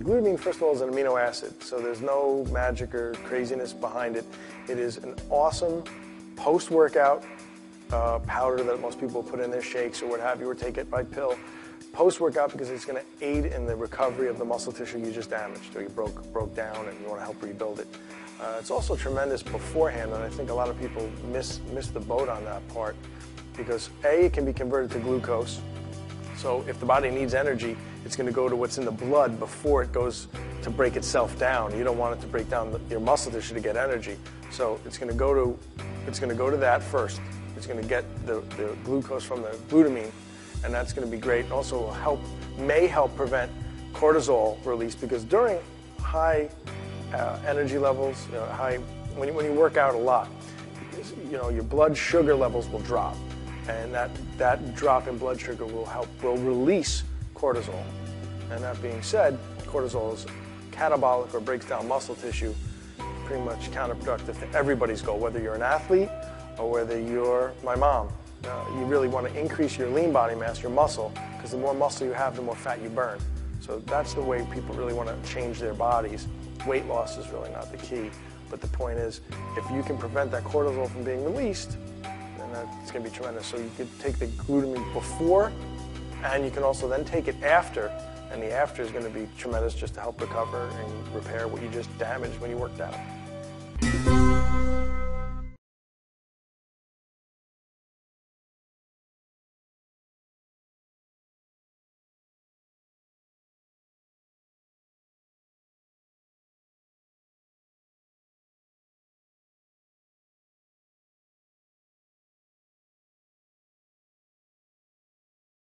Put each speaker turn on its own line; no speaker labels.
Glutamine, first of all, is an amino acid, so there's no magic or craziness behind it. It is an awesome post-workout uh, powder that most people put in their shakes or what have you, or take it by pill post-workout because it's going to aid in the recovery of the muscle tissue you just damaged or you broke, broke down and you want to help rebuild it. Uh, it's also tremendous beforehand, and I think a lot of people miss, miss the boat on that part because A, it can be converted to glucose. So if the body needs energy, it's going to go to what's in the blood before it goes to break itself down. You don't want it to break down the, your muscle tissue to get energy. So it's going to go to, it's going to go to that first. It's going to get the, the glucose from the glutamine and that's going to be great. Also will help, may help prevent cortisol release because during high uh, energy levels, know, high, when you, when you work out a lot, you know, your blood sugar levels will drop. And that, that drop in blood sugar will help, will release cortisol. And that being said, cortisol is catabolic or breaks down muscle tissue, pretty much counterproductive to everybody's goal, whether you're an athlete or whether you're my mom uh, you really want to increase your lean body mass, your muscle, because the more muscle you have, the more fat you burn. So that's the way people really want to change their bodies. Weight loss is really not the key. But the point is, if you can prevent that cortisol from being released, it's going to be tremendous. So you could take the glutamine before, and you can also then take it after, and the after is going to be tremendous just to help recover and repair what you just damaged when you worked out.